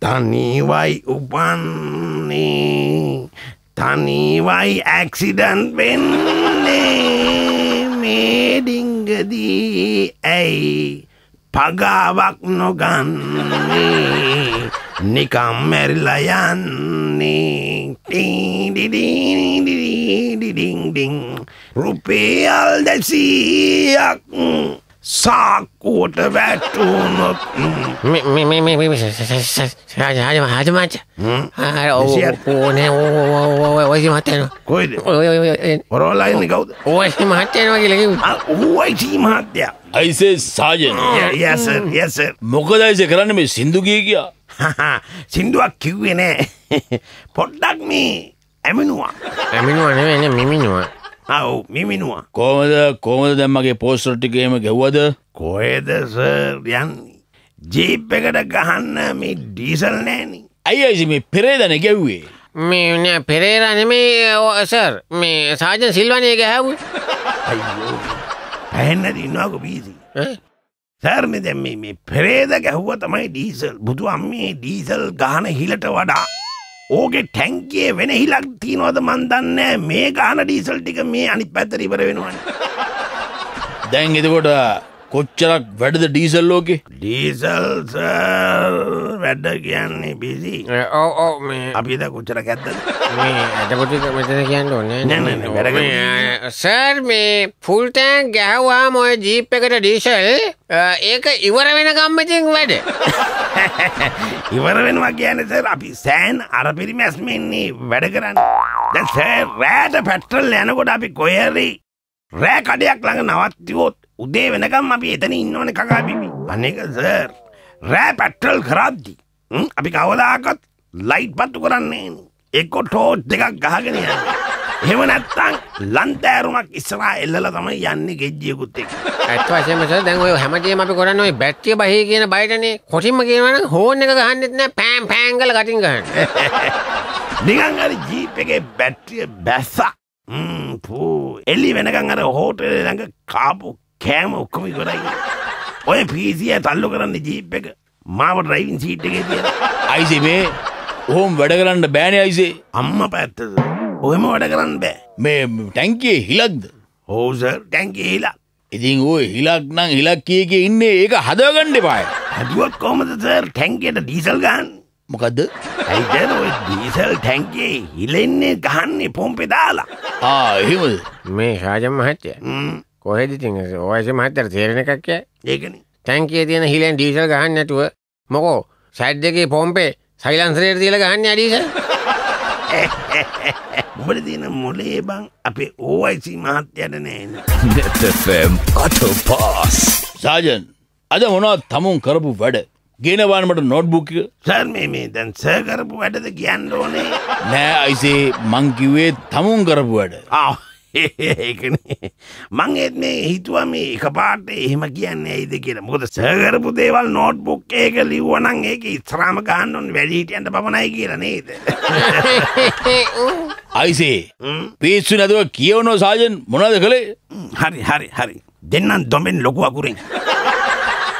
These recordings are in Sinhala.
තනිවයි උපන්නේ. තනිවයි ඇක්සිඩන්් වෙන්නේ. මේඩිංගදී ඇයි පගාවක් නොගන්නේ? නිකම් මැරිලයන්නේ ටිඩිඩිඩිඩිඩිඩිං රුපේයල් දැසීයක්. සාක්කුවට වැටුනොත් හජමච ඕනේ ඔයසි මත්තයන කොයිද ඔරෝලයින්න කවුද ඕයි මහත්තයනවා කියලක ඌයිසී මහත්‍යයා අයිසේ සාජන යස යස මොකද අයිසේ කරන්න මේ සිින්දු කිය කියා සිින්දුවක් කිව්වේ නෑ පොඩ්ඩක් මේ ඇමිනුවා ඇමිනුව නෙවෙන මිමිනුව අව් මිමිනුවා. කෝමද කෝමද දැම්මගේ පෝස්ටර්ටිකේම ගැව්වද කොයද සර් යන්නේ ජීප් එකට ගහන්න මේ ඩීසල් නෑනි. අයිසි මේ පෙරේදන ගැව්වේ මේ පෙරේර නෙමේ සර් මේ සාජන් සිල්වනය ගැහැව්. අයියෝ පැහෙන්න දින්නවාක පිසි සෑර්ම දැම් මේ පෙරේද ගැහුව තමයි ඩීසල් බුදු අම්මේ ඩීසල් ගහන හිලට වඩා ඕගේ ටැන්කේ වෙන හිලක් තියනවද මන්දන්න මේ ගාන ඩීසල් ටික මේ අනි පැත්තර ඉවර වෙනවන. දැන් එතකොට කොච්චරක් වැඩද ඩීසල් ලෝකෙ? ඩීසල් වැඩ කියන්නේ පිසි ඕ අපිද කොච්චර ඇත්තද මේ ඇතපොටි මෙතන කියන්න නෑ, නෑ, නෑ, වැඩ ඕන්න සර් මේ ෆුල්ටෑන් ගැහවා මොය ජීප් එකට ඩීසල් ඒක ඉවර වෙන ගම්මතින් වැඩ. ඉවර වෙනවා කියන සර් අපි සෑන් අර පිරිමැස්මෙන්නේ වැඩ කරන්න. දැන් සර් රෑට පැට්‍රල් යනකොට අපි කොයරි රෑ කඩයක් ළඟ නවත්තිවොත් උදේ වෙනකම් අපි එතන ඉන්නවන කකාබිමි අනෙක සර් රෑ පැට්‍රල් කරද්දි අපි කවදාකත් ලයිට් පත්තු කරන්නේ එක්කො ටෝට් දෙකක් ගහගෙන යන්න. එහෙම නැත්තං ලන්තෑරුමක් ඉස්සරහා එල්ලලා තමයි යන්නේ ගෙජ්ජියකුත් එක්ක. ඇත් වශයෙන්ම සර් දැන් ඔය හැමදේම අපි කරන්නේ ඔය බැටරිය බහී කියන බයටනේ. කොටින්ම කියනවනම් හෝන් එක ගහන්නෙත් නෑ. පෑම් පෑම් කරලා කටින් ගහන්න. නිකන් අර ජීප් එකේ බැටරිය බැස්සා. ම්, පූ. එල්ලි වෙනකන් අර හෝටලේ ළඟ කාපු කෑම ඔක්කොම ඉවරයි. ඔය පීසිය තල්ලු කරන්න ජීප් එක. මාව ඩ්‍රයිවිං සීට් එකේ තියලා අයිසේ මේ ඔහොම වැඩ කරන්න බෑනේ අයිසේ. අම්ම පැත්තද ඔහෙම වැඩ කරන්න බෑ. මේ ටැන්කේ හිලක්ද? හෝසර් ටැන්කේ හිලා ඉතින් ඕය හිලක් නං හිලක් කිය කිය ඉන්නේ ඒක හදගණ්ඩ පාය හැදුවක් කොමද සර් ටැන්කේට ඩීසල් ගන්න මොකක්ද ඇයිතර ඔය ඩීසල් ටැන්කේ හිලෙන්නේ ගහන්නේ පොම්පෙ දාලා. ආ එහෙමද? මේ ශාජම් මහත්තය කොහෙද ඉතින් ඔයස මහත්තර තේරෙන එකක් කිය ඒකනේ. තැන්කේ තියෙන හිලෙන් ඩීසල් ගහන්න නැතුව. මොකෝ සැඩ් එකේ පොම්පේ සයිලන්සරයට තියලා ගහන්න අඩීසල් උඹට තියෙන මොලේ බං අපේ ඕයිසි මහත්තයට නෑන NetFM Auto Pass. සාජන් අද මොනවත් තමුන් කරපු වැඩ? ගෙනවානමට නොට්බුක් සර් මේ මේ දැන් සර් කරපු වැඩද කියන්න ඕනේ? නෑ අයිසේ මංකිවේ තමුන් කරපු වැඩ. ආව් ඒකනේ. මං ඒත් මේ හිතුවා මේ එක පාට එහෙම කියන්නේ ඇයිද කියලා. මොකද සර් කරපු දේවල් නෝට්බුක් එක ලිව්වනම් ඒක ඉස්සරහම ගන්න ඕනේ වැඩි හිටියන්ට පමණයි කියලා නේද? අයිසේ පිස්සු නැතුව කියවනෝ සාජන්. මොනද කළේ? හරි හරි හරි. දෙන්නන් දොඹෙන් ලොකු අකුරෙන්.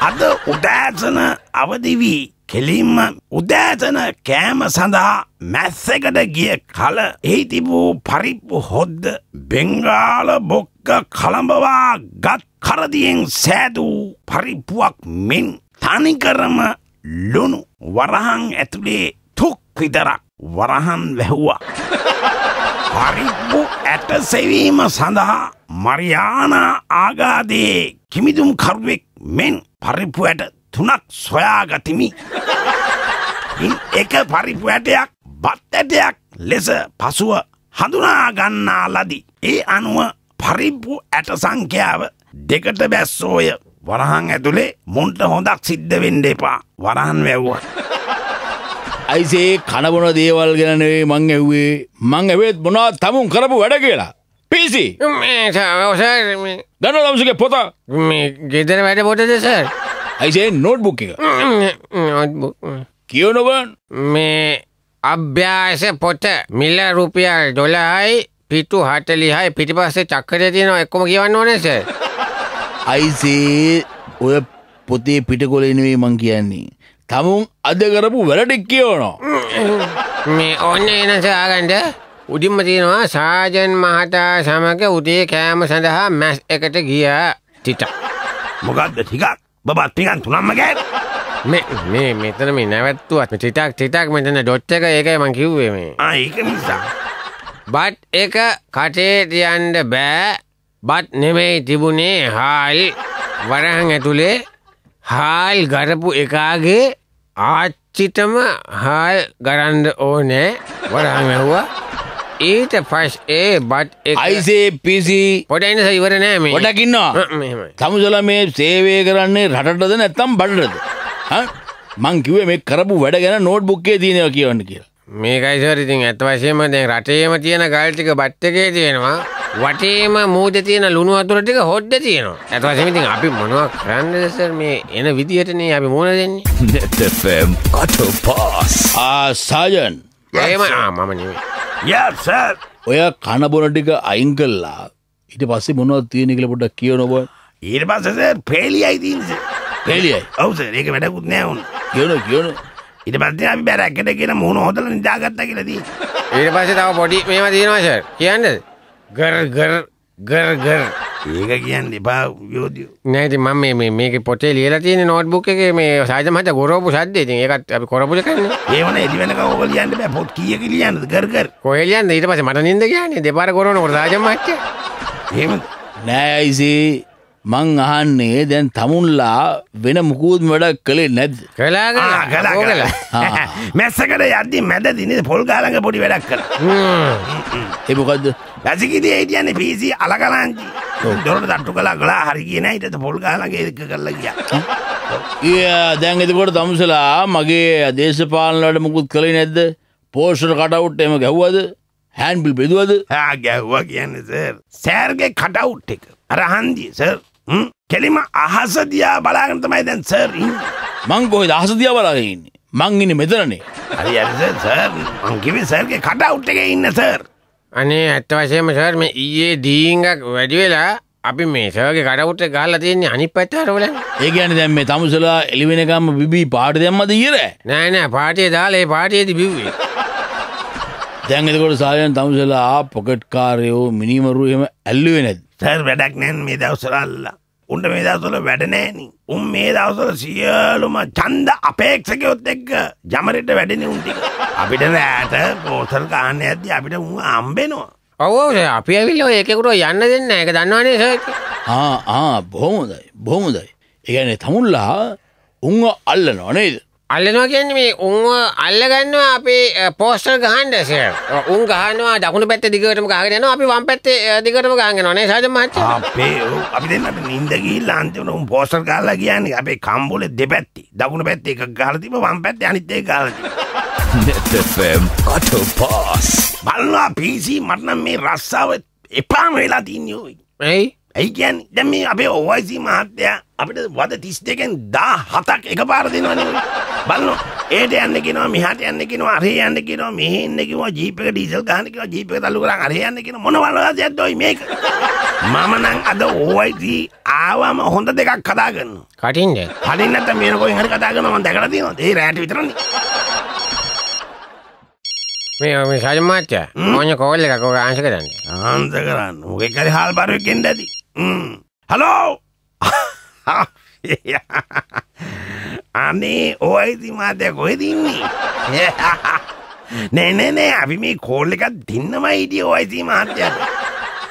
අද උදෑසන අවදිවී කෙලින්ම උදෑසන කෑම සඳහා මැස්සකට ගිය කල එහි තිබූ පරිප්පු හොද්ද බෙංගාල බොක්ක කළඹවා ගත් කරදියෙන් සෑදූ පරිප්පුවක් මෙන් තනිකරම ලුණු වරහන් ඇතුළේ තුක් විතරක් වරහන් වැැහ්වා. පරිප්පු ඇට සෙවීම සඳහා මරියානා ආගාදයේ කිමිදුම් කරුවෙක් මෙන් පරිප්පු ඇට තුනක් සොයාගතිමි. එක පරිප්පු ඇටයක් බත් ඇටයක් ලෙස පසුව හඳුනාගන්නා ලදි. ඒ අනුව පරිප්පු ඇට සංඛ්‍යාව දෙකට බැස්සෝය. වරහන් ඇතුළේ මුන්ට හොඳක් සිද්ධ වෙන්ඩ එපා. වරහන් වැැව්වා. අයිසේ කනබොන දේවල් ගැනනේ මං ඇව්වේ මං ඇවෙත් මොනා තමුන් කරපු වැඩ කියලා. පිසි! සර් ගන්න දම්සගේ පොත. මේ ගෙදර වැඩ පොටද සර් අයිසේ නෝට්බුක් එක. කියවනබන් මේ අභ්‍යාස පොත මිල්ල රුපියල් දොලායි පිටු හටලිහයි පිටිපස්සේ චක්කර තියෙනවා. එක්කොම කියවන්න ඕනේ සර්. අයිසේ ඔය පොතේ පිටකොල නෙවේ මං කියන්නේ. තමුන් අද කරපු වැලටික් කියවනවා. මේ ඔන්න එනස ආගන්ඩ උඩින්ම තියෙනවා සාජන් මහතා සමඟ උදේ කෑම සඳහා මැස් එකට ගියා. ටිට. මොකක්ද ටිකක් බබත් ටිකන් තුනම්ම ගෑන මේ මේ මෙතන මේ නැවත්තුවත් ටිටක් ටිටක් මෙතන ඩොට් එක ඒකයි මං කිව්වේ මේ. ඒක නිසා. බට් එක කටේ තියන්ඩ බෑ. බත් නෙමෙයි තිබුණේ හාල්. වරහන් ඇතුළේ හාල් ගරපු එකාගේ ආච්චිතම හාල් ගරන්ඩ ඕනෑ. වරහන් ඇහුවා ඊට පස් ඒ බට් එක අයිසේ පිසි පොඩයින්න සයිවර නෑ මේ. ගොඩකින්නවා. තමුසල මේ සේවය කරන්නේ රටටද නැත්තම් බඩටද. මං කිවේ මේ කරපු වැඩ ගැන නෝට් බුක්කේ තියනව කියවන්න කියලා. මේකයි සර් ඉතින් ඇත්ත වශයෙන්ම දැන් රටේම තියෙන ගල් ටික බත් එකේ තියෙනවා. වටේම මූද තියෙන ලුණු වතුර ටික හොද්ද තියෙනවා. ඇත්ත වශයෙන්ම ඉතින් අපි මොනවද කරන්නද සර් මේ එන විදියටනේ අපි මුණ දෙන්නේ? Net FM Auto Pass. ආ සාජන්. එහෙම ආ මම නෙවෙයි ඔය කණබොන ටික අයින් කල්ලා ඉට පස්සේ මොනවත් තියෙන කියල පොඩක් කියවන බ ඊට පස්සසර් පේලියයි තිීන්ස පෙලියයි ඔවුස ඒක වැඩකුත් නෑවුන් කියවන කියවන. ඉට පස්සේ අපි බැරැක්කට කියෙන මුණ හොදල නිදාගත්ත කියලදී ඊට පස්සේ තව පොඩි මේවා තියෙනවා සර් කියන්නද? ගර් ගර් ගර් ගර් ඒක කියන්න එපා යෝදියෝ නෑ ඉතින් මම මේ- මේ මේක පොතේ ලියලා තියෙන නෝට්බුක් එකේ මේ සාජ මහත්තයා ගොරවපු සද්දේ. ඉතින් ඒකත් අපි කරපු දෙකන්නේ ඒවන එදි වෙනක ඕක ලියන්න බෑ. පොත් කිය ලියන්නද? කර කොහෙල් යන්න ඊට පස්සේ මට නින්ද කියන්නේ දෙපාර කරනකොට සාජ මහත්තයා. ඒම නෑයිසේ මං අහන්නේ දැන් තමුන්ලා වෙන මුකුත් වැඩක් කළේ නැද්ද? ඕ කළා. ආ. මැස්සකට යද්දි මැද දින පොල්ගාලඟ පොඩි වැඩක් කළ. හ්ම්. එමකක්ද වැසිකිදී හිටියන්නේ පිසි අලකලාංචි දොරට තට්ටු කලා කලා හරි කියන හිටත පොල්ගාලගේ එක කරලා ගිය. ඒ දැන් එතකොට තමුසලා මගේ දේශපාලනට මුකුත් කළේ නැද්ද? පෝෂ්ට කටවුට් එම ගැහ්වද? හැන්බිල් බෙදුවද? ගැව්වා කියන්න සර් සෑර්ගේ කටවුට් එක. අර හන්දිය සර් කෙලිම අහසදයා බලාගන තමයි දැන් සර් ඉන්න. මං කොහෙ දහසදිය බලාගන්නේ මං ඉන්න මෙතරනේ හරි අර සර් සර් මංකිවේ සර්ගේ කටවුට් එක ඉන්න සර් අනේ ඇත්ත වශයෙන්ම සර් මේ ඊයේ දීංගක් වැඩි වෙලා අපි මේ සර්ගේ කටවුට ගහලා තියෙන්නේ අනිත් පැත්ත හරවලන්නේ ඒ කියන්නේ දැන් මේ තමුසලා එළිවෙනකම්ම බිබී පාට දැම්මද ඉර නෑ නෑ පාටිය දාලා ඒ පාටියේදී බිව්වේ. දැන් එතකොට සායන් තමුසලා පොකට් කාරයෝ මිනිමරු එහෙම ඇල්ලුවේ නැද්ද? සර් වැඩක් නැන් මේ දවසරල්ලා උන්ට මේ දවසල වැඩනෑන උන් මේ දවසල සියලුම චන්ද අපේක්ෂකයොත් එක්ක ජමරට වැඩෙන උන්ටික අපිට රෑට පෝසල් කාන්න ඇති අපිට උන් අම්බෙනවා ඔව් අපි ඇවිල්ලා ඔය එකෙකුට යන්න දෙන්න ඒක දන්නවනේ සර් ආ ආ බොහොමදයි බොහොමදයි ඒගැන තමුල්ලා උං අල්ලනවා නේද අල්ලනවා කියන්නේ මේ උන්ව අල්ලගන්නවා අපේ පෝස්ටර් ගහන්න සර් උන් ගහනවා දකුණු පැත්තේ දිගටම ගහගෙන යනවා අපි වම් පැත්තේ දිගටම ගහගෙන යනවා. නේ සාජන් මහත්තයා? අපේ අපි දෙන්නට නින්ද ගිහිල්ලා අන්තිමට උන් පෝස්ටර් ගාලා කියන්නේ අපේ කම්බෝලේ දෙපැත්තේ. දකුණු පැත්තේ එකක් ගහලා තිබ්බ වම් පැත්තේ අනිත් එක ගහලා තිබ්බ. Auto Pass. බලනවා PC මට නම් මේ රස්සාව එපාම වෙලා තින්නේ ඔයි. ඇයි ඇයි කියන්නේ? දැන් මේ අපේ OIC මහත්තයා අපිට වද 32කින් 17ක් එකපාර දෙනවනේ. ඔය. බලන්න ඒට යන්න කියනවා මෙහාට යන්න කියනවා අරේ යන්න කියනවා මෙහෙ එන්න කිව්වා ජීප් එක ඩීසල් ගහන්න කියනවා ජීප් එක තල්ලු කරන් අරේ යන්න කියනවා. මොන වලවදයක්ද ඔයි මේක. මම නම් අද OIC ආවම හොඳ දෙකක් කතා කරනවා. කටින්ද? කලින් නැත්නම් මේන කොහෙන් හරි කතා කරනවා මම දැකලා තියෙනවා. ඒ රැට විතරනේ. මේ මේ සාජන් මහත්තයා මොන කෝල් එකක් ඔක ආන්සර් කරන්න? ආන්ස කරන්න. මොකෙක් හරි හාල් පාරුවෙක් එන්න ඇති හලෝ අනේ ඔයිති මාතය කොහෙද ඉන්නේ නෑ නෑ නෑ අපි මේ කෝල් එකක් දෙන්නම හිටිය ඔයිසි මාත්‍යයට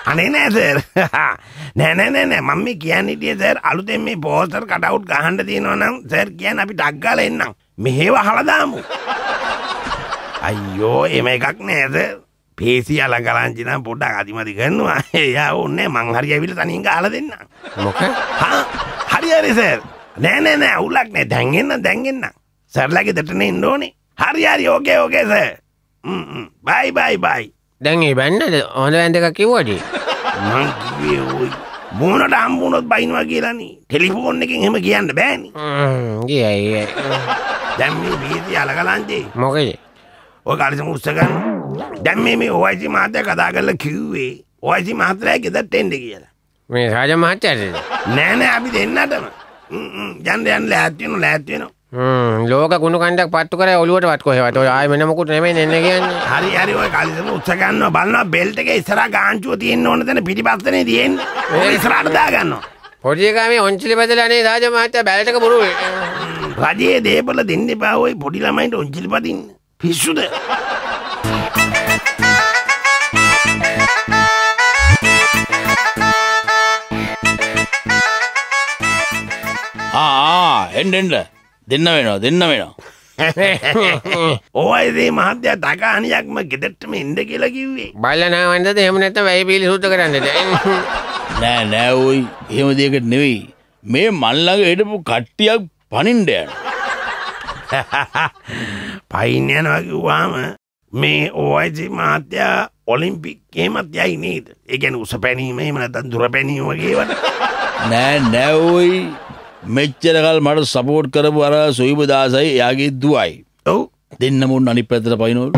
අනේ නෑසර් නෑනෑනෑ මම මේ කියන්න හිටිය සර් අලුතෙන් මේ පෝස්ටර් කටවුට් ගහන්ඩ තියෙනවා නම් සර් කියන්න අපි ඩක්ගාල එන්නම් මෙහෙව හලදාමු අයියෝ එම එකක් නෑද පේසි අලගලාංචිනම් පොඩ්ඩක් අතිමති කරනවා. එයා ඔන්න මං හරි ඇවිල තනින් ගාල දෙන්න. මොක හා? හරි හරි සර් නෑ නෑ. නෑ. උල්ලක් නෑ දැන්ගෙන්න්න දැන්ගෙන්න්න සැරලගේ දෙටන ඉන්ඩෝනේ හරි හරි. ඕකේ ඕකේ සර් බයි බයි බයි දැන් ඒ බැන්නද? හොඳ වැන්ද එකක් කිව්වඩි මං කිව්වේ ඔයි. මූනට අම්බුණොත් බයිනවා කියලනි ටෙලිෆෝන් එකින් හෙම කියන්න බෑනි ගියයි දැම් මේ බීති අලකලන්ජේ මොකද? ඔය කලිසම උත්සගන්න දැම් මේ මේ ඕයිසි මාතය කතා කරල කිව්වේ ඔයිසි මාතරය ගෙදත් එෙන්ඩ කියලා මේ සාජ මහත්තයට නෑනෑ අපි දෙන්නටම යන්ඩ යන්න ලෑත්වයනු ලෑත්වයන ලෝක ගුණු කණ්ඩක් පත්තු කර ඔලුවට වත් කොහෙවත් ඔය ආය වෙන මොකුත් නෙමෙයි එන්න කියන්නේ. හරි හරි ඔය කලිසම උත්ස ගන්නවා බලනවා බෙල්ට් එකේ ඉස්සරහා ගාංචුව තියෙන්න ඕන තැන පිටිපස්සනේ තියෙන්නේ. ඔය ඉස්සරහට දා ගන්නවා. පොඩි එකා මේ ඔන්චිලි බදලා නේ සාජ මහත්තයා බැලටක බුරු. රජයේ දේපල දෙන්න එපා ඔය පොඩි ළමයින්ට ඔංචිලි පදින්න. පිස්සුද? එන්ඩ දෙන්න වෙනවා දෙන්න වෙනවා ඕයි දේ මහත්තයා තකානියක්ම ගෙදරටම එන්න කියලා කිව්වේ. බලනවන්දද එහෙම නැත්නම් වැයි පිලි සුද්ධ කරන්නද? නෑ නෑඔයි එහෙම දෙකට නෙවෙයි මේ මල්ලඟ එඩපු කට්ටියක් පනින්ඩයන පයින් යනවා කිව්වාම මේ ඕයිජි මහත්තයා ඔලිම්පික් එහෙමත් යයි නේද? ඒ කියන්නේ උස පැනීම එහෙම නැත්නම් දුර පැනීම වගේවට. නෑ නෑඔයි මෙච්චරකල් මට සපෝට් කරපු අර සොයිබ දාසයි එයාගේ දුවයි. ඔව්. දෙන්න මුන් අනි පැතර පයිනෝල්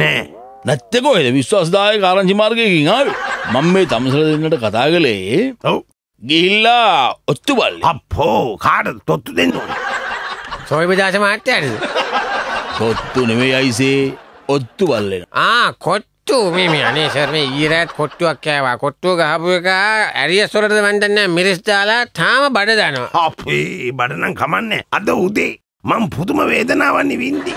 නෑ. නැත්තකොහෙද විශ්වාසදාය කාරංචි මාර්ගයකින් ආව. මං මේ තමසල දෙන්නට කතා කළේ ඔව්. ගිහිල්ලා ඔත්තු බල්ල අපෝ කාටද තොත්තු දෙන්න ඕන. සොයි බදාස මහත්තයාද? කොත්තු නෙවේ අයිසේ ඔත්තු බල්ලෙන ආ කොට්ටු මේ මේ අනේ සර් මේ ඊරත් කොට්ටුවක් කෑවා. කොට්ටුව ගහපු එක ඇරියස් වලටද මන්දන්නේ මිරිස් දාලා තාම බඩ දානවා. අපේ බඩනම් කමන්නේ අද උදේ මං පුදුම වේදනාවන්නේ වින්දි.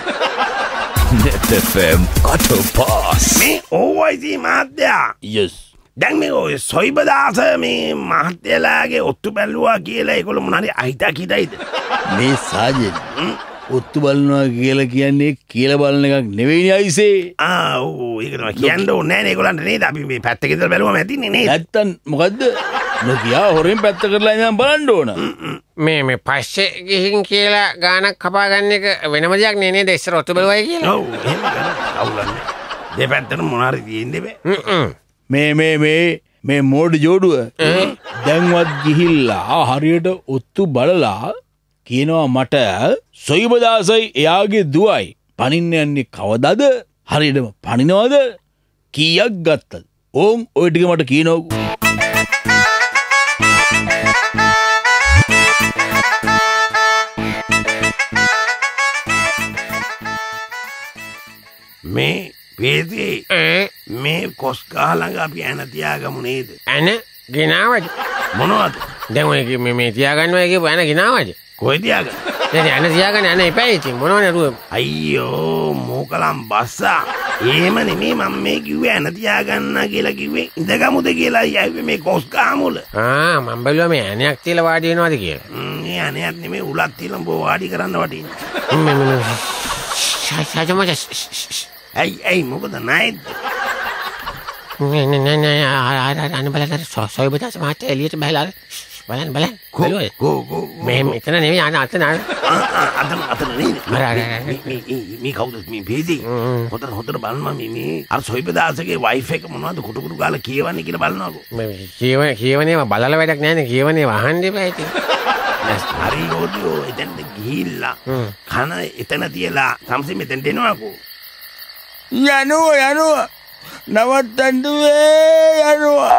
Net FM Auto Pass. මේ ඕයිසි මහත්තයා යස් දැන් මේ ඔය සොයිබදාස මේ මහත්තයලාගේ ඔත්තු බැල්ලවා කියලා එකොළ මොනරි අහිතා හිතයිද. මේ සාජෙන් ඔත්තු බලනවා කියලා කියන්නේ කියල බලන එකක් නෙවෙයි අයිසේ. ආ ඒකම කියන්න ඕනෑ. ඒකොලන්ට නේ අපි මේ පැත්තගෙත බැලුව ඇතින්නේ නේ ඇත්තන් මොකක්ද නොකයා හොරෙන් පැත්ත කරලා ඉඳන් බලන්න ඕන. මේ මේ පස්සේ ගිහින් කියලා ගානක් කපාගන්න එක වෙනම දෙයක් නේ නේද? ඉස්සර ඔත්තු බලවයි කියලා. ඔව් එහෙම කරන්න අවුලන්නේ. දෙපැත්තට මොනාරි තියෙන්න බෑ. මේ මේ මේ මේ මෝඩ ජෝඩුව දැන්වත් ගිහිල්ලා හරියට ඔත්තු බලලා කියනවා මට සොයිබදාසයි එයාගේ දුවයි. පනින්න යන්නේ කවදද? හරියටම පනිනවද කීයක් ගත්තද? ඕම් ඔයටික මට කියනෝකු මේ ඒ මේ කොස්කාහළඟ අපි ඇනතියාගමු නේද? ඇන ගෙනාවද? මොනවද? දැන් ඔය මේ මේ තියාගන්නවා කියපු දැන් ඇන තියාගන්න ඇන එපා ඉතින් මොනවද රුව? අයියෝ මෝකලම් බස්සා ඒම නෙමේ මම මේ කිව්වේ ඇනතියාගන්න කියලා කිව්වේ ඉඳගමුද කියලා යැව මේ කොස්කාමුල ආ මම බැලුවා මේ ඇනයක් තියලා වාඩි වෙනවද කියලා. ඒ අනයක් නෙමේ උලත් තිලම් බෝ වාඩි කරන්න වටින් සාජමජ ඇයි ඇයි මොකද නයිද නෑ නෑ නෑ අන බලන්න සොයි බදාස මහත්තයා එළියට බහලා බලන්න බලන්න. බලුවද? කෝ කෝ මේ මෙතන නෙමෙයි අන අතන. අතන අතන නේද අර, අර, අර. මේ- කවුද? මේ බේදී. හොඳට හොඳට බලනවා මේ මේ. අර සොයිපදාසගේ වයිෆ් එක මොනවද කුටු කුටු ගාලා කියවන්නේ කියලා බලනවාකෝ මේ කියවන කියවනේම බලලා වැඩක් නැහැ නේ. කියවනේ වහන්න එපා ඉතින්. හරි ගෝතියෝ එතැන්ට ගිහිල්ලා. කන එතන තියලා සම්සි මෙතැන්ට එනවාකෝ යනුව යනුව. නවත්තන්ඩුවේ යනවා.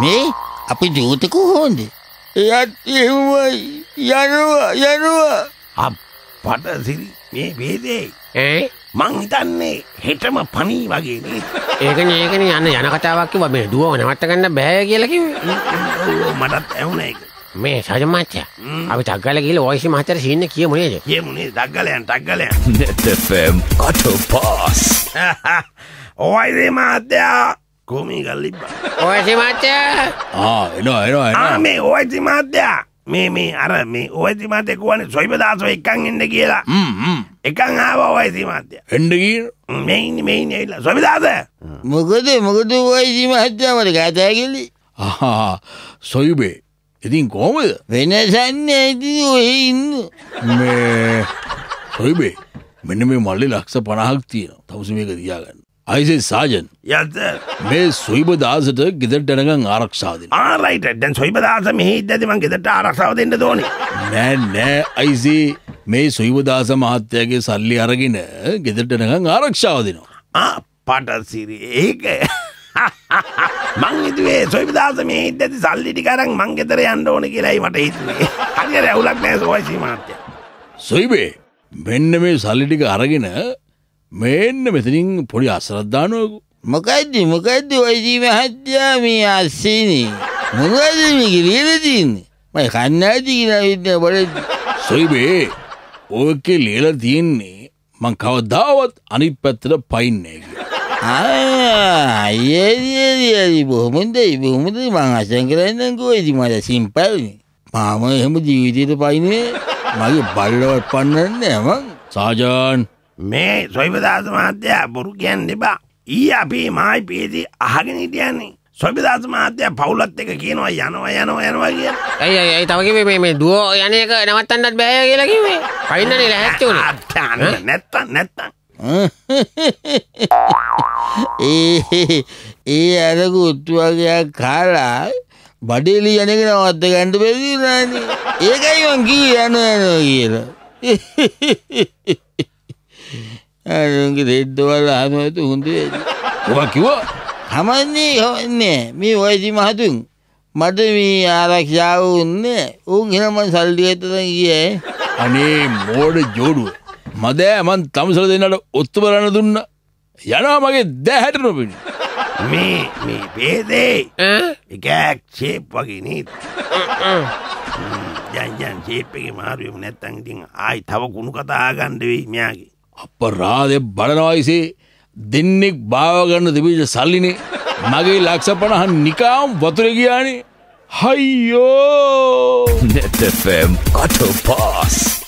මේ? අපි ජූතකු හෝන්ද එයත් එව්වයි යනුව යනුව අපට සිරි මේ බේදේ ඈ මං හිතන්නේ හෙටම පනී වගේ ඒකනේ ඒකනේ යන්න යන කතාවක් කිව්වා. මේ දුවව නවත්ත ගන්න බෑ කියලා කිව්වේ. ඔව්, මටත් ඇහුණ එක මේ සජමාච්චා. අපි ටග්ගල ගිහලා වොයිස් මහත්තයාට සීන්න කියමු නේද? කියමුනේ දක්ගලයන් ටක්ගලයන් FM Auto Pass. ඔයිදේ මාත්‍යයා කෝමී ගල්ලිබ්බා වොයිස් මහත්තයා ආ එනවා එනවා ආ එනවා මේ ඕයිති මාත්‍යයා මේ මේ අර මේ ඕයිති මාත්‍ය kuwane සොයිපදාසෝ එකන් එන්න කියලා. එකන් ආව ඕයිති මාත්‍ය එන්ඩගීර මෙයින් මෙයින් ඇවිල්ලා. සොයිපදාස මොකද මොකද වයිසි මහත්තාමට කතාගලි ආ සොයුබේ. ඉතින් කෝමද වෙනසන්න ඇති ඔය ඉන්න? මේ සොයිබේ. මෙන්න මේ මල්ලි ලක්ෂ පණහක් තියෙන තවස මේක තියාගන්න අයිසේ සාජන් යත මේ සොයිබ දාසට ගෙදට ඇනගන් ආරක්ෂාදන ආරයිට දැන් සොයිපදාස මෙහි ඉද්දති මං ගෙදරට ආරක්ෂාව දෙන්න දෝනේ නෑ නෑ අයිසේ මේ සොයිවදාස මහත්තයගේ සල්ලි අරගෙන ගෙදට ඇනගන් ආරක්ෂාව දෙනවා. ආ පටසිරි ඒක. මං හිතුවේ සොයිපදාස මේ ඉද්දති සල්ලි ටික අරන් මං ගෙදර යන්න ඕනේ කියලායි මට හිතුනේ. හරියට ඇවුලක් නෑ සෝයිසි මාත්‍ය සොයිබේ මෙන්න මේ සල්ලිටික අරගෙන මෙන්න මෙතනින් පොඩි අසරද්දානුවකු මොකයිද මොකයිද ඔයිදී මහත්තයා මේ අස්සේනේ? මොකද මේක ලියලතින්නේ මයි කන්නාතිගෙන වින්න බොල. සොයිබේ ඕක ලියල තියෙන්නේ මං කවදාවත් අනි පැත්තට පයින්නේ අයේදි බොහොමදයි බොහොමද මං අසන් කරන්නකෝ ඉති මට සිම්පල්න මාම එහෙම ජීවිතයට පයිනේ මගේ බල්ලවත් පන්නන්න ඇමං සාජාන් මේ සොයිපදාස මහත්තයා බොරු කියන්න එපා. ඊ අපි මයි පේති අහගෙන හිටියන්නේ. සොයිපදාස මහත්තයා පවුලත් එක කියනවා යනවා යනවා යනවා කිය ඇයි ඇයි ඇයි තව කිව්වේ මේ මේ දුව යන එක නවත්තන්නත් බෑ කියලා කිව්වේ? පයින්නනේ ලැහැත්ති උනේ. අත්තාන්න නැත්තන් නැත්තන් ඒ ඒ අරකු උත්තුවගයක් කාලා බඩේලි යනක නවත්ත ගණඩ පැදිරන ඒකයි වංකී යන යනවා කියලා අරුන්ගේ දෙද්දවල් අහනුවතු හොඳ ඔවා කිව්වා හමන්නේ හොන්නේ මේ ඔයදි මහතුන්. මට මේ ආරක්ෂාව උන්න උන් හෙනමන් සල්ලි ඇතන කිය අනේ මෝඩ ජෝඩුව. මදෑ මන් තමසල දෙන්නට ඔත්තු බලන්න දුන්න. යනවා මගේ දැහැට නොපිනි. මේ මේ පේදේ ඈ? එකක් ශේප් වගේ නීත් ජන්ජන් ශේප්පගේ මාරුවම නැත්තන් ඉතින් ආයි තව කුණු කතා ගණ්ඩවෙයි මෙයාගේ අප රාදය බලනවායිසේ දෙන්නෙක් භාවගන්න තිබීජ සල්ලිනේ. මගේ ලක්ෂ පණහන් නිකාම් වතුර ගියානේ. හයියෝ! Net FM Auto Pass.